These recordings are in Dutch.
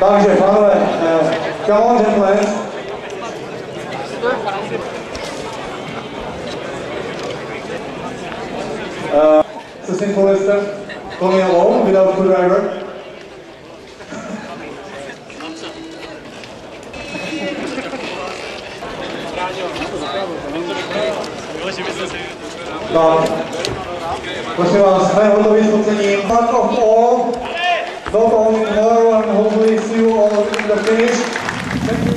Takže, pánové, eh, come on, gentlemen. Uh, assistant Forester coming along without co-driver. Tak, prosím vás, jsme hotovi s focením. Part of all, not only tomorrow and hopefully see you all in the finish.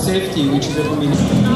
Safety, which is a combination.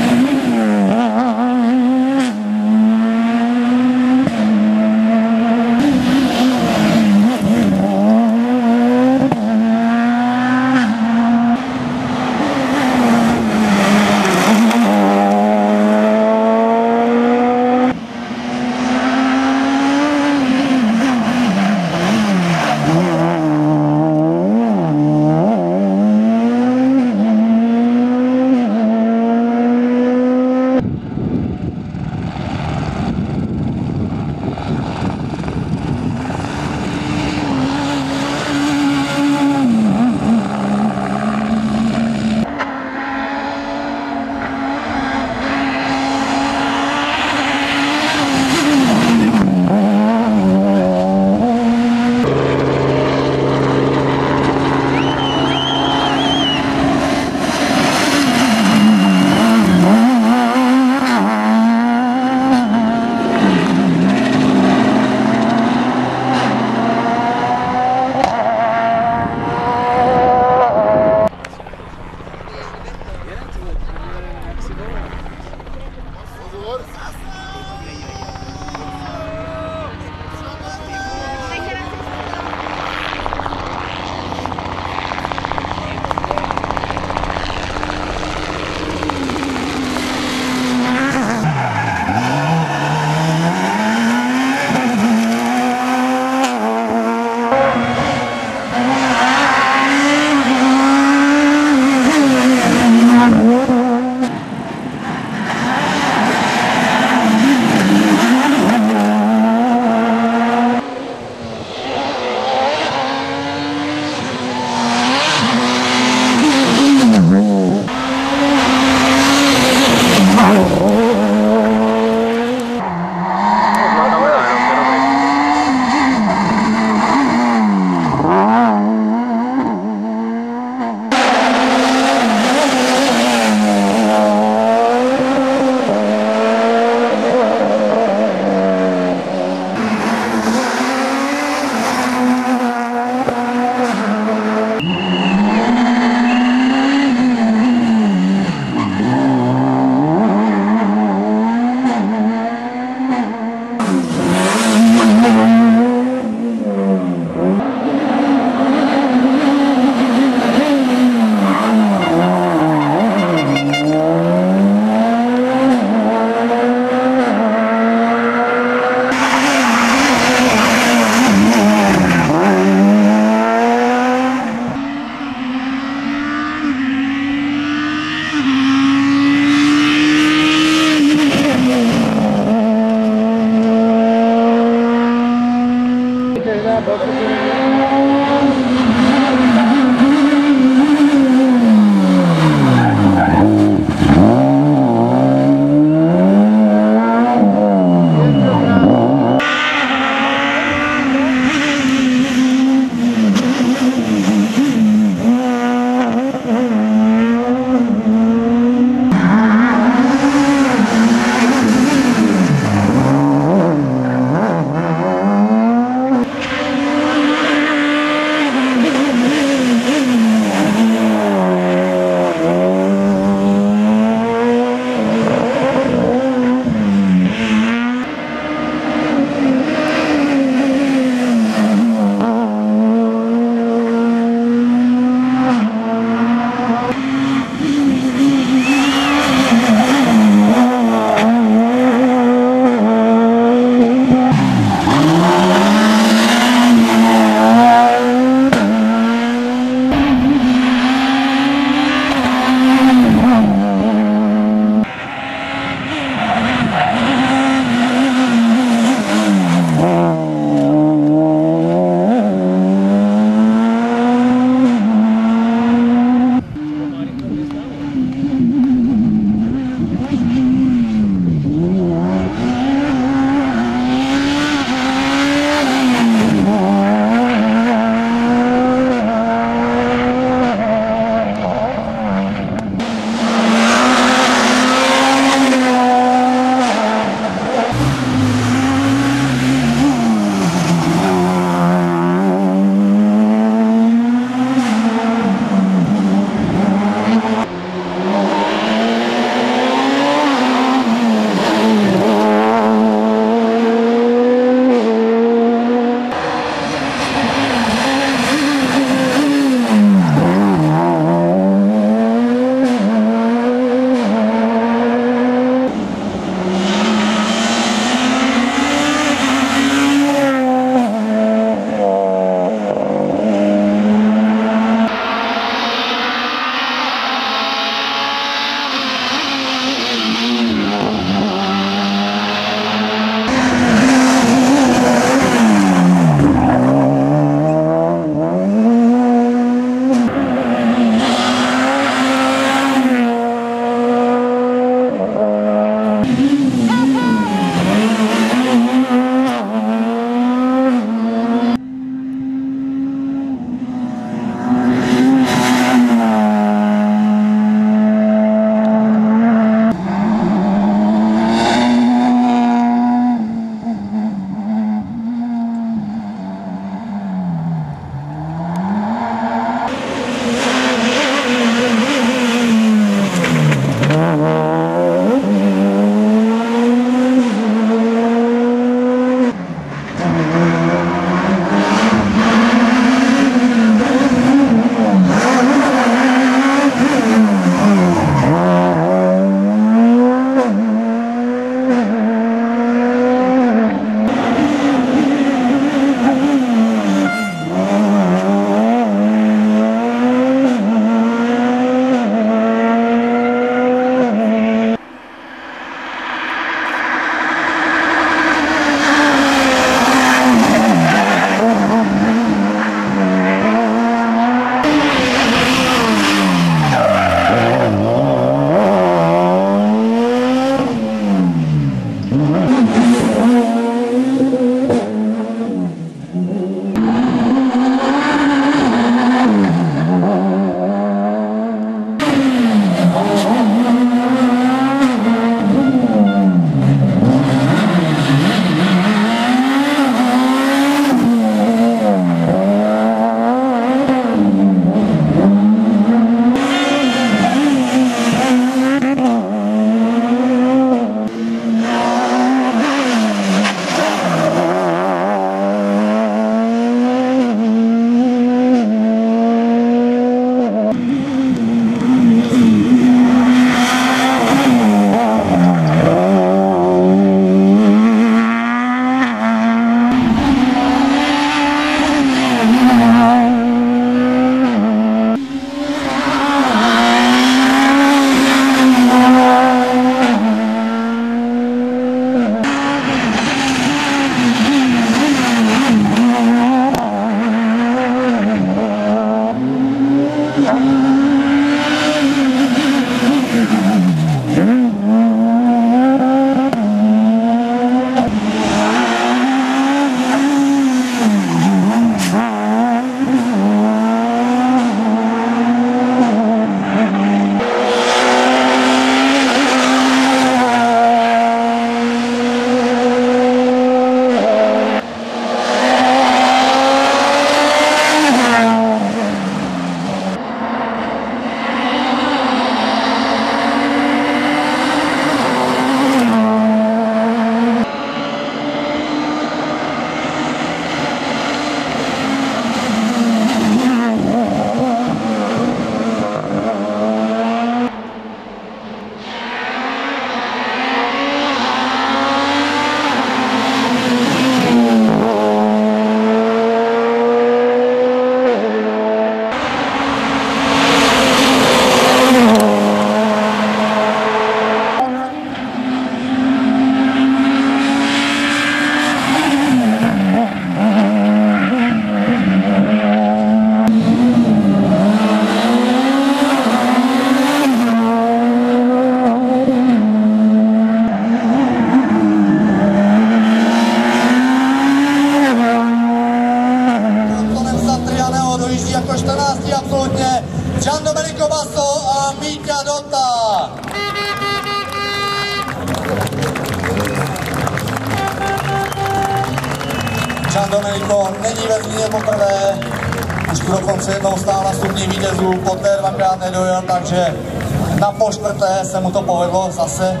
Čtvrté se mu to povedlo zase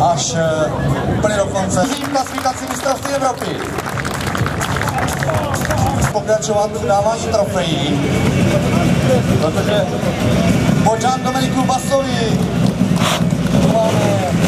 až eh, úplně do konce. Zívka mistrovství Evropy. Pokračovat v dávání trofejí, protože po Gian Domeniku Basovi máme